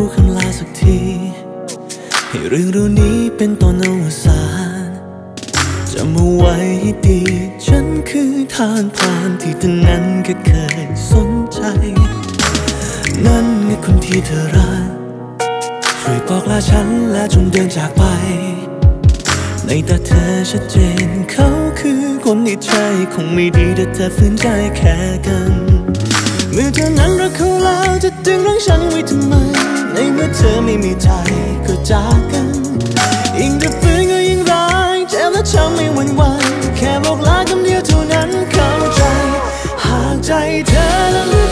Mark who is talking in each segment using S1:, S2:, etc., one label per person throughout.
S1: พูดคำลาสักที ให้เรื่องราวนี้เป็นตอนอวสานจำเอาไว้ให้ดี ฉันคือทานผ่านที่เธอนั้นก็เคยสนใจ นั่นไงคนที่เธอรักช่วยบอกลาฉันและจงเดินจากไป ในตาเธอชัดเจนเขาคือคนที่ใช่คงไม่ดีแต่เธอฝืนใจแค่กัน มื่อเธอนั้นรักเขาแล้วจะดึงรั้งฉันไว้ทำไม ในเมื่อเธอไม่มีใจก็จากกันยิ่งจะฝืนก็ยิ่งร้ายเจ็บและช้ำไม่หวั่นไหวแค่บอกลาคำเดียวเท่านั้นเข้าใจ หากใจเธอนั้น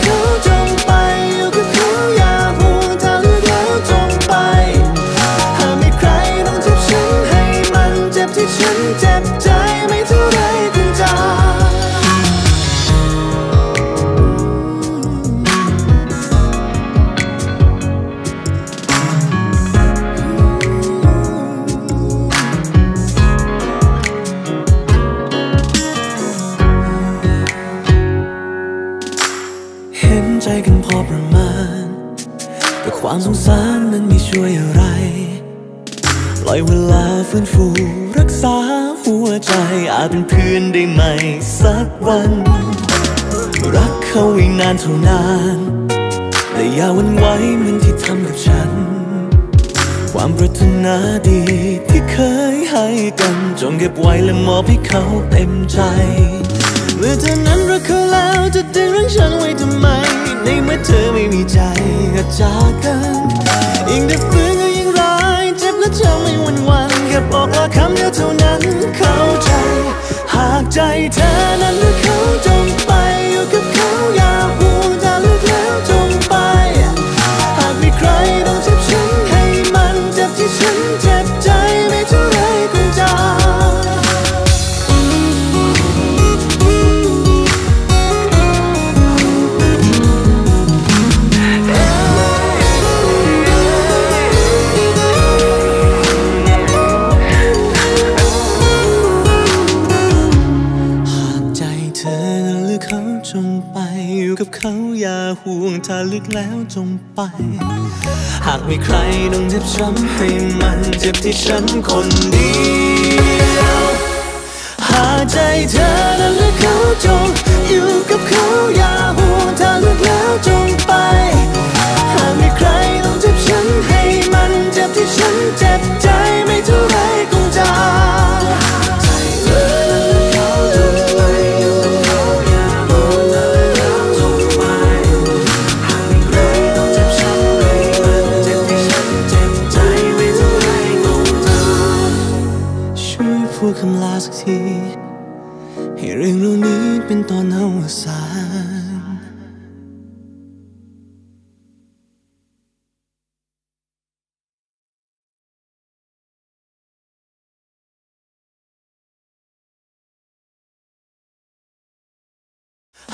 S1: ระมาณแต่ความสงสารนั้นไม่ช่วยอะไร ปล่อยเวลาฟื้นฟู รักษาหัวใจอาจเป็นเพื่อนได้ไหมสักวัน รักเขาอีกนานเท่านานแต่อย่าวันไหวเหมือนที่ทำกับฉัน ความปรารถนาดีที่เคยให้กัน จงเก็บไว้และมอบให้เขาเต็มใจเมื่อเธอนั้นรักเขา จะดึงรั้งฉันไว้ทำไม ในเมื่อเธอไม่มีใจก็จากกันยิ่งได้ฝืนก็ยิ่งร้ายเจ็บและจะไม่หวั่นหวันแค่บอกลาคำเดียวเท่านั้น เข้าใจ หากใจเธอนั้น ไปอยู่กับเขาอย่าห่วงถ้าลึกแล้วจงไป หากมีใครต้องเจ็บช้ำให้มันเจ็บที่ฉันคนเดียว หากใจเธอนั้นเลือกเขาจงอยู่กับเขาอย่าห่วงถ้าเลือกาสักที ให้เรื่องเหล่านี้เป็นตอนเอวสาน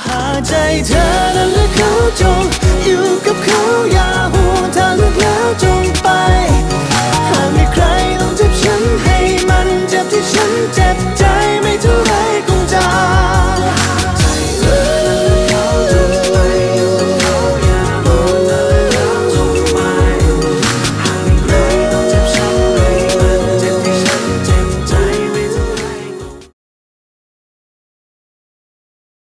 S1: หากใจเธอนั้นเลือกเขาจงอยู่กับเขาอย่าห่วง